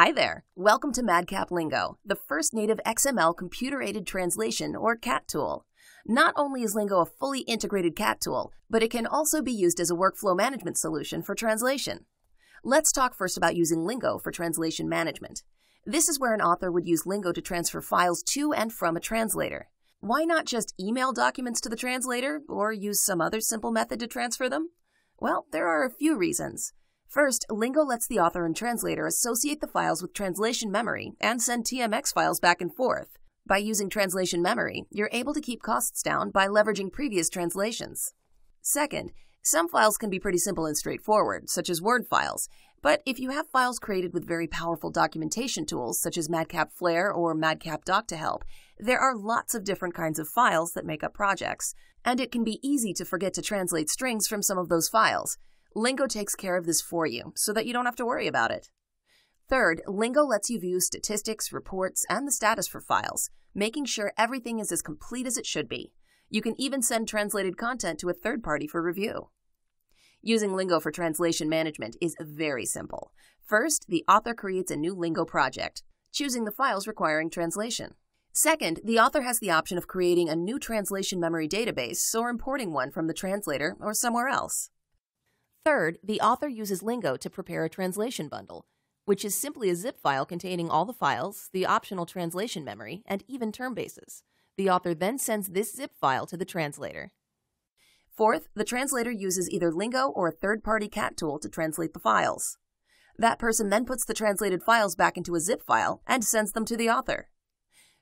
Hi there. Welcome to MadCap Lingo, the first native XML computer aided translation or CAT tool. Not only is Lingo a fully integrated CAT tool, but it can also be used as a workflow management solution for translation. Let's talk first about using Lingo for translation management. This is where an author would use Lingo to transfer files to and from a translator. Why not just email documents to the translator or use some other simple method to transfer them? Well, there are a few reasons. First, Lingo lets the author and translator associate the files with translation memory and send TMX files back and forth. By using translation memory, you're able to keep costs down by leveraging previous translations. Second, some files can be pretty simple and straightforward, such as Word files, but if you have files created with very powerful documentation tools such as MadCap Flare or MadCap Doc-To-Help, there are lots of different kinds of files that make up projects, and it can be easy to forget to translate strings from some of those files. Lingo takes care of this for you so that you don't have to worry about it. Third, Lingo lets you view statistics, reports, and the status for files, making sure everything is as complete as it should be. You can even send translated content to a third party for review. Using Lingo for translation management is very simple. First, the author creates a new Lingo project, choosing the files requiring translation. Second, the author has the option of creating a new translation memory database or importing one from the translator or somewhere else. Third, the author uses Lingo to prepare a translation bundle, which is simply a zip file containing all the files, the optional translation memory, and even term bases. The author then sends this zip file to the translator. Fourth, the translator uses either Lingo or a third party CAT tool to translate the files. That person then puts the translated files back into a zip file and sends them to the author.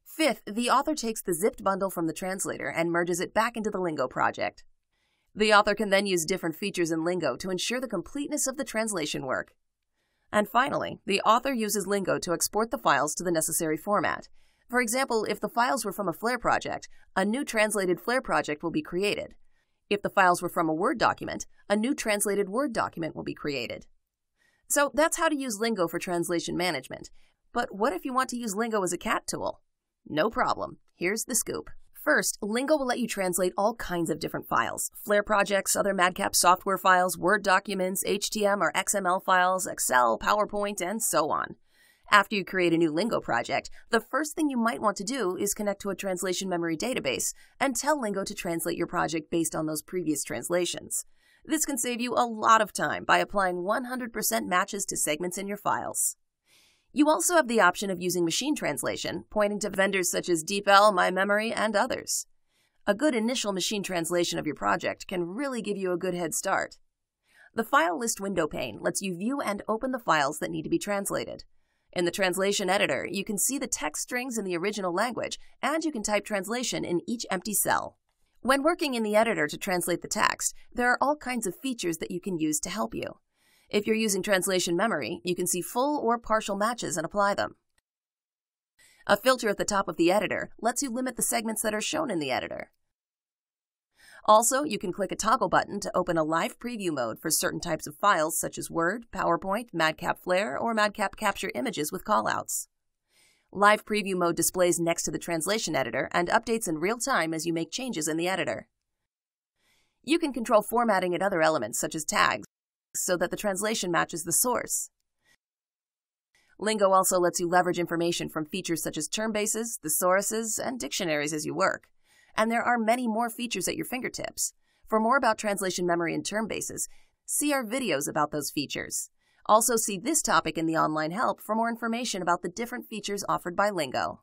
Fifth, the author takes the zipped bundle from the translator and merges it back into the Lingo project. The author can then use different features in Lingo to ensure the completeness of the translation work. And finally, the author uses Lingo to export the files to the necessary format. For example, if the files were from a Flare project, a new translated Flare project will be created. If the files were from a Word document, a new translated Word document will be created. So that's how to use Lingo for translation management. But what if you want to use Lingo as a CAT tool? No problem. Here's the scoop. First, Lingo will let you translate all kinds of different files Flare projects, other MadCap software files, Word documents, HTML or XML files, Excel, PowerPoint, and so on. After you create a new Lingo project, the first thing you might want to do is connect to a translation memory database and tell Lingo to translate your project based on those previous translations. This can save you a lot of time by applying 100% matches to segments in your files. You also have the option of using machine translation, pointing to vendors such as DeepL, MyMemory, and others. A good initial machine translation of your project can really give you a good head start. The File List window pane lets you view and open the files that need to be translated. In the translation editor, you can see the text strings in the original language, and you can type translation in each empty cell. When working in the editor to translate the text, there are all kinds of features that you can use to help you. If you're using translation memory, you can see full or partial matches and apply them. A filter at the top of the editor lets you limit the segments that are shown in the editor. Also, you can click a toggle button to open a live preview mode for certain types of files such as Word, PowerPoint, MadCap Flare, or MadCap Capture images with callouts. Live preview mode displays next to the translation editor and updates in real time as you make changes in the editor. You can control formatting and other elements such as tags so that the translation matches the source. Lingo also lets you leverage information from features such as term bases, thesauruses, and dictionaries as you work. And there are many more features at your fingertips. For more about translation memory and term bases, see our videos about those features. Also see this topic in the online help for more information about the different features offered by Lingo.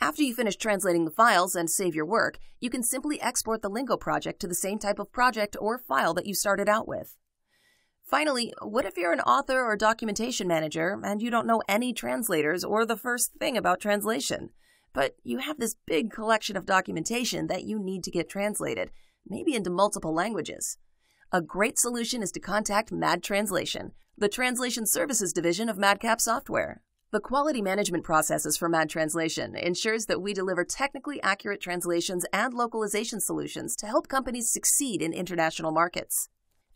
After you finish translating the files and save your work, you can simply export the Lingo project to the same type of project or file that you started out with. Finally, what if you're an author or documentation manager and you don't know any translators or the first thing about translation? But you have this big collection of documentation that you need to get translated, maybe into multiple languages. A great solution is to contact MadTranslation, the translation services division of MadCap Software. The quality management processes for MadTranslation ensures that we deliver technically accurate translations and localization solutions to help companies succeed in international markets.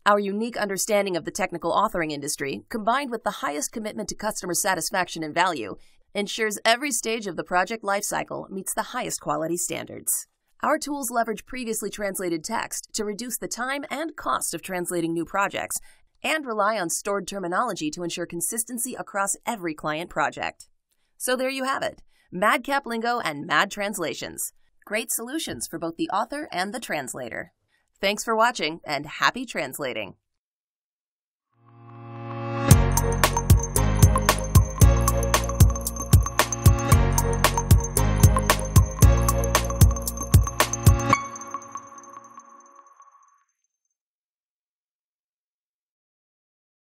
Our unique understanding of the technical authoring industry, combined with the highest commitment to customer satisfaction and value, ensures every stage of the project lifecycle meets the highest quality standards. Our tools leverage previously translated text to reduce the time and cost of translating new projects and rely on stored terminology to ensure consistency across every client project. So there you have it MadCap Lingo and MadTranslations. Great solutions for both the author and the translator. Thanks for watching and happy translating.